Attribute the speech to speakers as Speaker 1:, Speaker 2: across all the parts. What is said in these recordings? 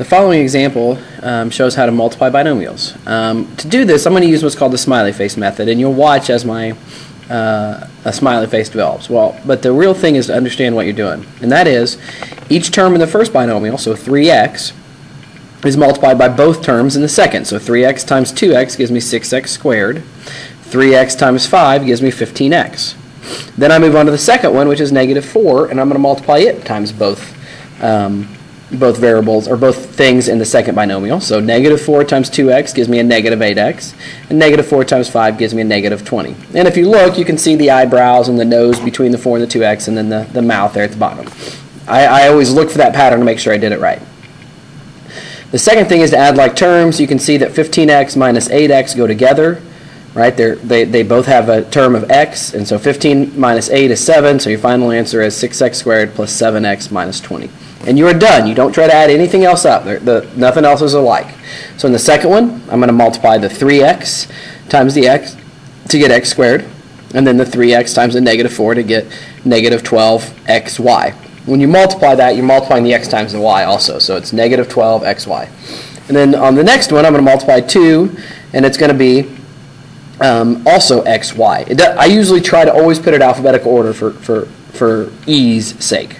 Speaker 1: The following example um, shows how to multiply binomials. Um, to do this, I'm going to use what's called the smiley face method, and you'll watch as my uh, a smiley face develops. Well, but the real thing is to understand what you're doing, and that is each term in the first binomial, so 3x, is multiplied by both terms in the second. So 3x times 2x gives me 6x squared. 3x times 5 gives me 15x. Then I move on to the second one, which is negative 4, and I'm going to multiply it times both um, both variables or both things in the second binomial. So negative 4 times 2x gives me a negative 8x, and negative 4 times 5 gives me a negative 20. And if you look, you can see the eyebrows and the nose between the 4 and the 2x, and then the, the mouth there at the bottom. I, I always look for that pattern to make sure I did it right. The second thing is to add like terms. You can see that 15x minus 8x go together right? They're, they they both have a term of x, and so 15 minus 8 is 7, so your final answer is 6x squared plus 7x minus 20 and you are done. You don't try to add anything else up. The, the, nothing else is alike. So in the second one, I'm going to multiply the 3x times the x to get x squared, and then the 3x times the negative 4 to get negative 12xy. When you multiply that, you're multiplying the x times the y also, so it's negative 12xy. And then on the next one, I'm going to multiply 2, and it's going to be um, also xy. I usually try to always put it alphabetical order for, for, for ease sake.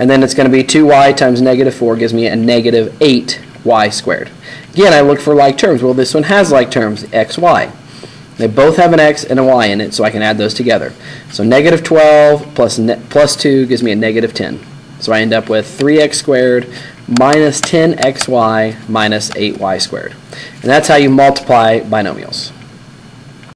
Speaker 1: And then it's going to be 2y times negative 4 gives me a negative 8y squared. Again, I look for like terms. Well, this one has like terms, xy. They both have an x and a y in it, so I can add those together. So negative 12 plus, plus 2 gives me a negative 10. So I end up with 3x squared minus 10xy minus 8y squared. And that's how you multiply binomials.